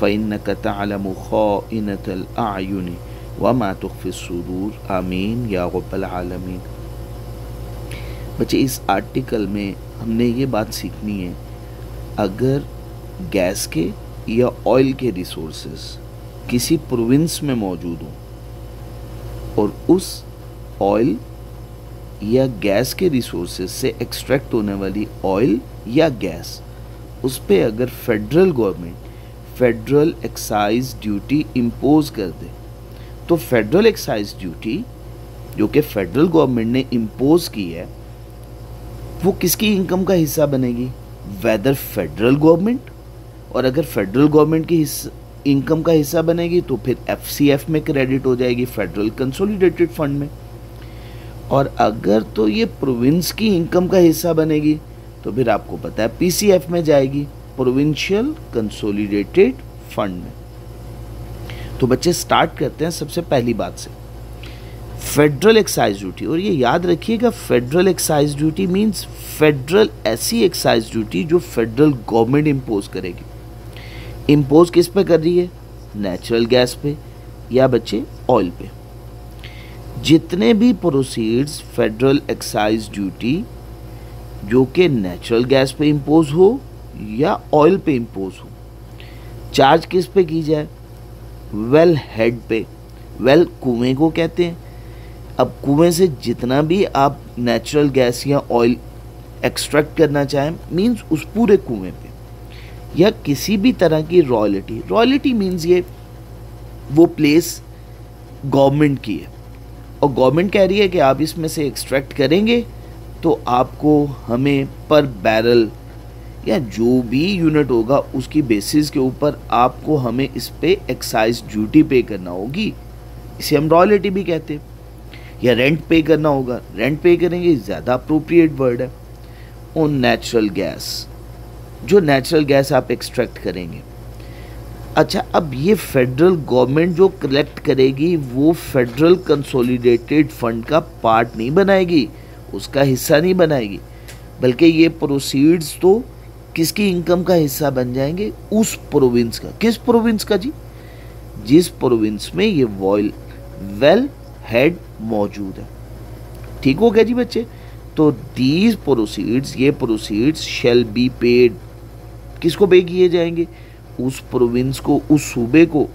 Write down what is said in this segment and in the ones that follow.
फ़इन्नक तअलमु ख़ाइनतल अयुनि व मा तुख़फ़ी सुदूर आमीन या रब्बल बच्चे, इस आर्टिकल में हमने ये बात सीखनी है, अगर गैस के या ऑयल के रिसोर्सेज किसी प्रोविंस में मौजूद हों, और उस ऑयल या गैस के रिसोर्सेज से एक्सट्रैक्ट होने वाली ऑयल या गैस उस पर अगर federal government federal excise duty impose कर दे। तो फेडरल एक्साइज ड्यूटी जो कि फेडरल गवर्नमेंट ने इम्पोज की है, वो किसकी इनकम का हिस्सा बनेगी? वेदर फेडरल गवर्नमेंट और अगर फेडरल गवर्नमेंट की इनकम का हिस्सा बनेगी तो फिर एफसीएफ में क्रेडिट हो जाएगी फेडरल कंसोलिडेटेड फंड में। और अगर तो ये प्रोविंस की इनकम का हिस्सा बनेगी तो फिर आपको पता है पीसीएफ में जाएगी। प्रोविंशियल कंसोलिडेटेड फंड तो बच्चे स्टार्ट करते हैं सबसे पहली बात से। फेडरल एक्साइज ड्यूटी और ये याद रखिएगा federal excise duty means federal ऐसी एक्साइज ड्यूटी जो फेडरल गवर्नमेंट इम्पोज करेगी। इम्पोज किस पे कर रही है? नेचुरल गैस पे, या बच्चे ऑयल पे। जितने भी प्रोसीड्स फेडरल एक्साइज ड्यूटी जो कि नेचुरल गैस पे इम्पोज हो या ऑयल पे इम्पोज हो। चार्ज किस पे की जाए? वेल हेड पे। वेल कुएँ को कहते हैं। अब कुएँ से जितना भी आप नेचुरल गैस या ऑयल एक्सट्रैक्ट करना चाहें मींस उस पूरे कुएँ पे। या किसी भी तरह की रॉयल्टी रॉयल्टी मींस ये, वो प्लेस गवर्नमेंट की है। और गवर्नमेंट कह रही है कि आप इसमें से एक्सट्रैक्ट करेंगे तो आपको हमें पर बैरल या जो भी यूनिट होगा, उसकी बेसिस के ऊपर आपको हमें इस पे एक्साइज ड्यूटी पे करना होगी। इसे हम रॉयल्टी भी कहते हैं। या रेंट पे करना होगा। रेंट पे करेंगे, ज़्यादा अप्रोप्रिएट वर्ड है। ऑन नेचुरल गैस जो नेचुरल गैस आप एक्सट्रैक्ट करेंगे। अच्छा अब ये फेडरल गवर्नमेंट जो कलेक्ट करेगी, वो फेडरल कंसोलिडेटेड फंड का पार्ट नहीं बनाएगी। उसका हिस्सा नहीं बनाएगी। बल्कि ये प्रोसीड्स तो किसकी इनकम का हिस्सा बन जाएँगे? उस प्रोविंस का। किस प्रोविंस का जी? जिस प्रोविंस में ये वॉयल वेल हेड मौजूद है। ठीक हो गया जी बच्चे? तो दीज प्रोसीड्स ये प्रोसीड्स शेल बी पेड किसको पे किए जाएँगे? उस प्रोविंस को, उस सूबे को,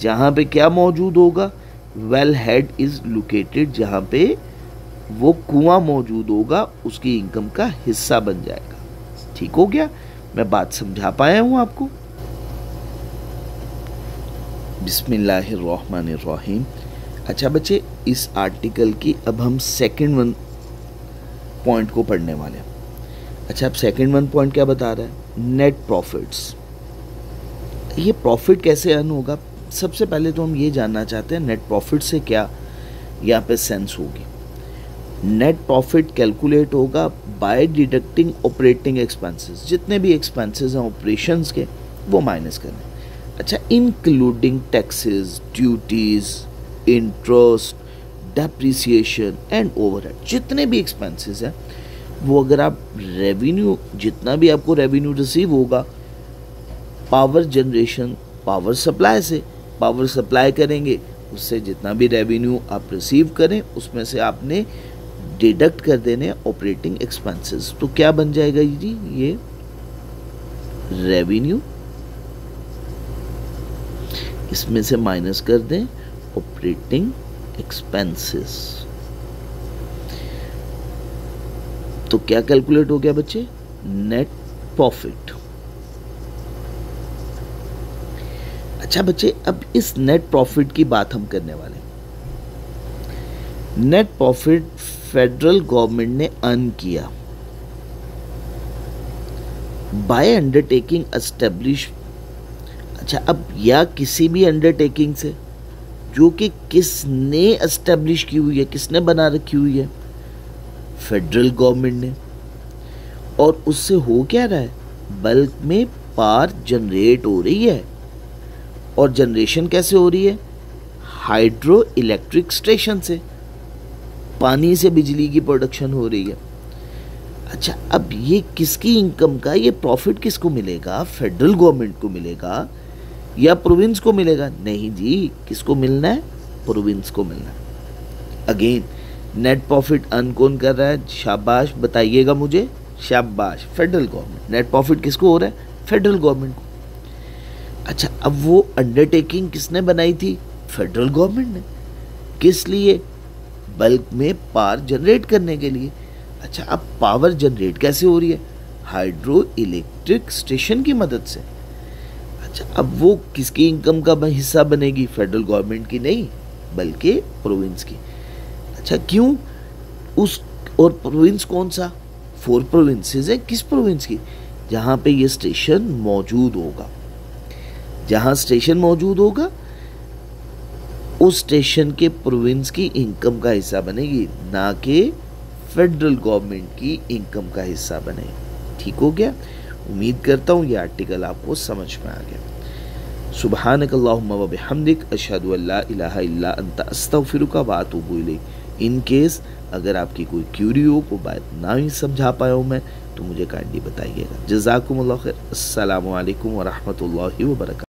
जहाँ पे क्या मौजूद होगा? वेल हेड इज़ लोकेटेड जहाँ पे वो कुआँ मौजूद होगा, उसकी इनकम का हिस्सा बन जाएगा। ठीक हो गया। मैं बात समझा पाया हूँ आपको। बिस्मिल्लाहिर्रहमानिर्रहीम। अच्छा बच्चे, इस आर्टिकल की अब हम सेकंड वन पॉइंट को पढ़ने वाले हैं। अच्छा अब सेकंड वन पॉइंट क्या बता रहा है? नेट प्रॉफिट्स ये प्रॉफिट कैसे अर्न होगा? सबसे पहले तो हम ये जानना चाहते हैं नेट प्रॉफिट से क्या यहाँ पे सेंस होगी। नेट प्रॉफिट कैलकुलेट होगा बाय डिडक्टिंग ऑपरेटिंग एक्सपेंसेस जितने भी एक्सपेंसेस हैं ऑपरेशंस के, वो माइनस करने अच्छा including taxes duties interest depreciation and overhead जितने भी एक्सपेंसेस हैं, वो अगर आप रेवेन्यू जितना भी आपको रेवेन्यू रिसीव होगा पावर जनरेशन पावर सप्लाई से पावर सप्लाई करेंगे, उससे जितना भी रेवेन्यू आप रिसीव करें, उसमें से आपने डिडक्ट कर देने ऑपरेटिंग एक्सपेंसेस तो क्या बन जाएगा जी? ये रेवेन्यू इसमें से माइनस कर दें ऑपरेटिंग एक्सपेंसेस तो क्या कैलकुलेट हो गया बच्चे? नेट प्रॉफिट अच्छा बच्चे, अब इस नेट प्रॉफिट की बात हम करने वाले नेट प्रॉफिट फेडरल गवर्नमेंट ने अर्न किया। बाय अंडरटेकिंग एस्टेब्लिश अच्छा अब या किसी भी अंडरटेकिंग से, जो कि किसने एस्टेब्लिश की हुई है, किसने बना रखी हुई है फेडरल गवर्नमेंट ने। और उससे हो क्या रहा है? बल्क में पार जनरेट हो रही है। और जनरेशन कैसे हो रही है? हाइड्रो इलेक्ट्रिक स्टेशन से। पानी से बिजली की प्रोडक्शन हो रही है। अच्छा अब ये किसकी इनकम का, ये प्रॉफिट किसको मिलेगा? फेडरल गवर्नमेंट को मिलेगा या प्रोविंस को मिलेगा? नहीं जी, किसको मिलना है? प्रोविंस को मिलना है। अगेन नेट प्रॉफिट अर्न कौन कर रहा है? शाबाश, बताइएगा मुझे। शाबाश फेडरल गवर्नमेंट नेट प्रॉफिट किसको हो रहा है? फेडरल गवर्नमेंट को। अच्छा अब वो अंडरटेकिंग किसने बनाई थी? फेडरल गवर्नमेंट ने। किस लिए? बल्क में पावर जनरेट करने के लिए। अच्छा अब पावर जनरेट कैसे हो रही है? हाइड्रो इलेक्ट्रिक स्टेशन की मदद से। अच्छा अब वो किसकी इनकम का हिस्सा बनेगी? फेडरल गवर्नमेंट की नहीं, बल्कि प्रोविंस की। अच्छा क्यों? उस और प्रोविंस कौन सा? फोर प्रोविंसेस है। किस प्रोविंस की? जहाँ पे ये स्टेशन मौजूद होगा। जहाँ स्टेशन मौजूद होगा उस स्टेशन के प्रोविंस की इनकम का हिस्सा बनेगी ना कि फेडरल गवर्नमेंट की इनकम का हिस्सा बनेगी ठीक हो गया? उम्मीद करता हूँ ये आर्टिकल आपको समझ में आ गया। सुबहानक वबिहमदिक अशहदु अल्ला इलाहा इल्ला व इन केस अगर आपकी कोई क्यूरी हो को बात ना ही समझा पाया हूँ मैं तो मुझे काइंडली बताइएगा। जजाकुमुल्लाह खैर। अस्सलाम वालेकुम व रहमतुल्लाहि व बरकातहू।